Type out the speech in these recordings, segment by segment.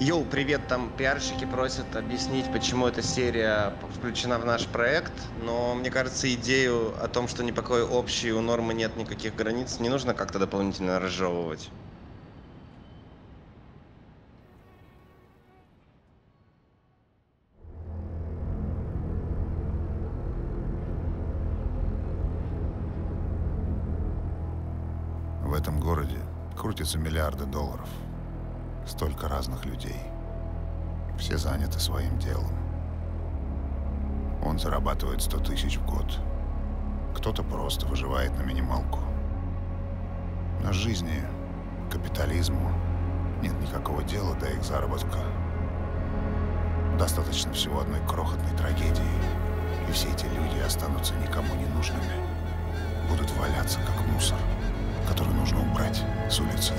Йоу, привет, там пиарщики просят объяснить, почему эта серия включена в наш проект, но мне кажется, идею о том, что никакой общей у нормы нет никаких границ, не нужно как-то дополнительно разжевывать. В этом городе крутятся миллиарды долларов. Столько разных людей. Все заняты своим делом. Он зарабатывает 100 тысяч в год. Кто-то просто выживает на минималку. На жизни, капитализму нет никакого дела до их заработка. Достаточно всего одной крохотной трагедии, и все эти люди останутся никому не нужными. Будут валяться, как мусор, который нужно убрать с улицы.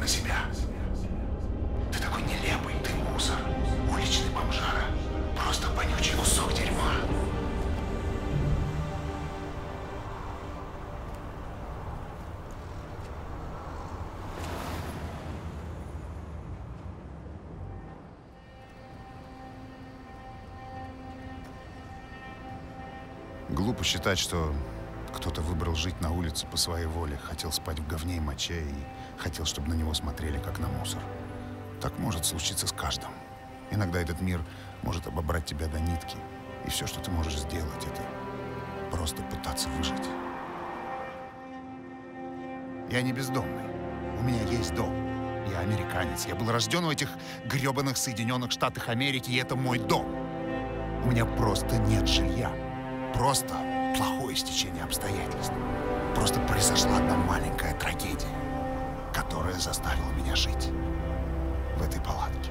На себя. Ты такой нелепый, ты мусор. Уличный бомжара. Просто вонючий кусок дерьма. Глупо считать, что кто-то выбрал жить на улице по своей воле, хотел спать в говне и моче и хотел, чтобы на него смотрели как на мусор. Так может случиться с каждым. Иногда этот мир может обобрать тебя до нитки, и все, что ты можешь сделать, это просто пытаться выжить. Я не бездомный. У меня есть дом. Я американец. Я был рожден в этих гребаных Соединенных Штатах Америки, и это мой дом. У меня просто нет жилья. Просто плохое стечение обстоятельств. Просто произошла одна маленькая трагедия, которая заставила меня жить в этой палатке.